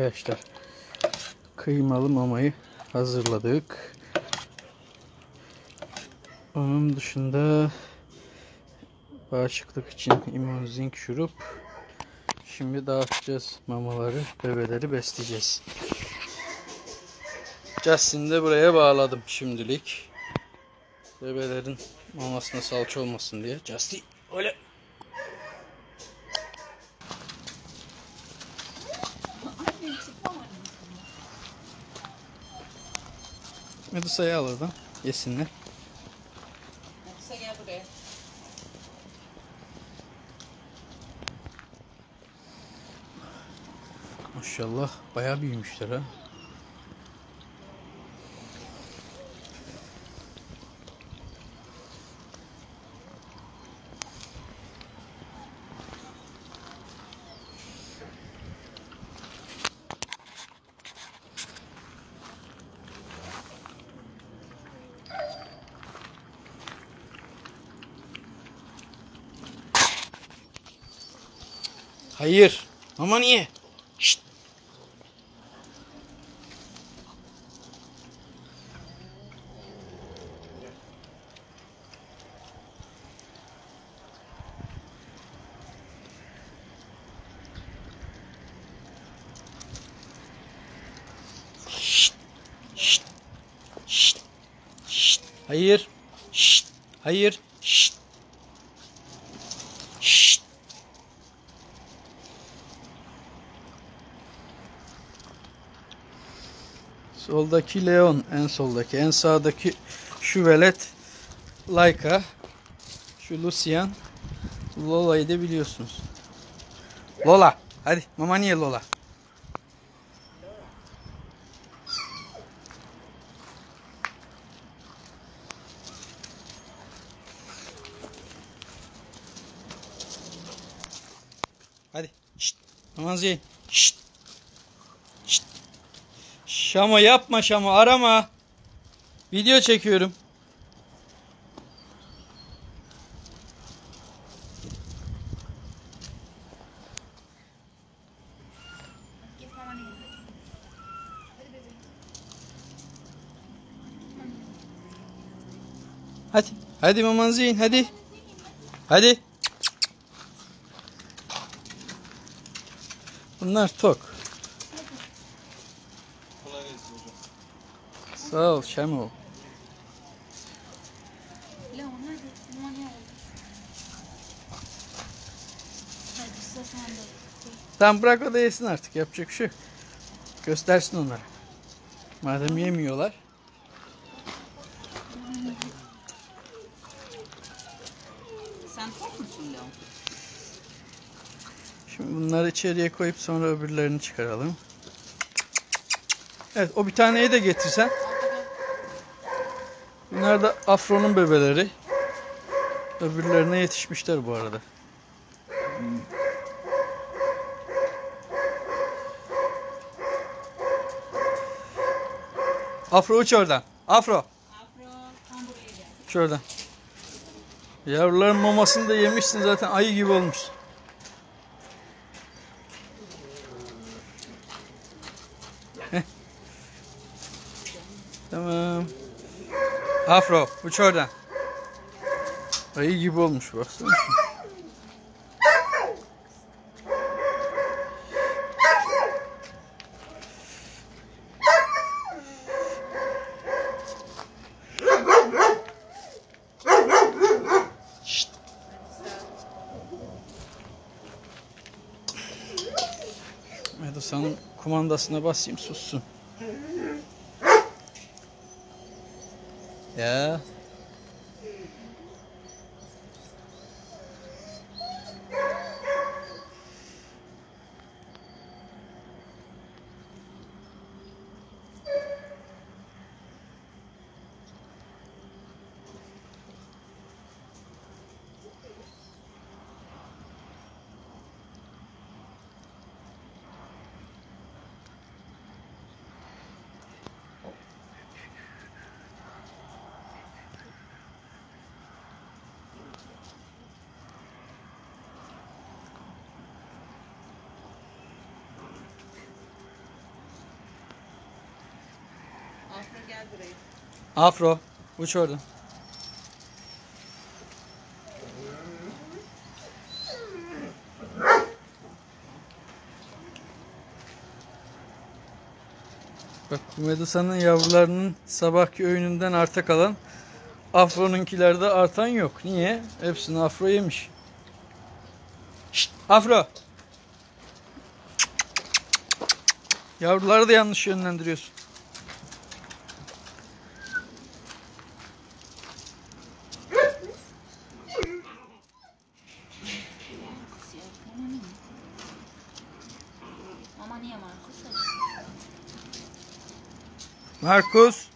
arkadaşlar. Kıymalı mamayı hazırladık. Onun dışında bağışıklık için immün zinc şurup. Şimdi dağıtacağız mamaları, bebeleri besleyeceğiz. Justin'i de buraya bağladım şimdilik. Bebelerin mamasına salça olmasın diye. Justin öyle. Medusa'yı al oradan. Yesinler. Kısa gel buraya. Maşallah bayağı büyümüşler ha. Hayır. Ama niye? Şşt. Hayır. Şşt. Hayır. Şşt. Şşt. Soldaki Leon en soldaki. En sağdaki şu velet Laika. Şu Lucian. Lola'yı da biliyorsunuz. Lola. Hadi mama niye Lola? Hadi. Şşt. Aman Zeyn. Şşt. Şşt. Şamo yapma Şamo arama. Video çekiyorum. Hadi. Hadi Maman Zeyn hadi. Hadi. Bunlar tok. Sağ ol sende. Tamam bırak o da yesin artık. Yapacak bir şey yok. Göstersin onlara. Madem yemiyorlar. Sen tok musun Leon? Şimdi bunları içeriye koyup sonra öbürlerini çıkaralım. Evet o bir taneyi de getirsen. Bunlar da Afro'nun bebeleri. Öbürlerine yetişmişler bu arada. Afro uç oradan. Afro. Afro tam buraya gel. Yavruların mamasını da yemişsin zaten ayı gibi olmuş. Tamam. Afro uç oradan. Ayı gibi olmuş baksana. Medusa'nın kumandasına basayım sussun. Yeah. Afro gel. Uç oradan. Bak Medusa'nın yavrularının sabahki öğününden arta kalan Afro'nunkilerde artan yok. Niye? Hepsini Afro yemiş. Şşt, Afro. Yavruları da yanlış yönlendiriyorsun. Markus ya. Mama niye? Mama niye Markus?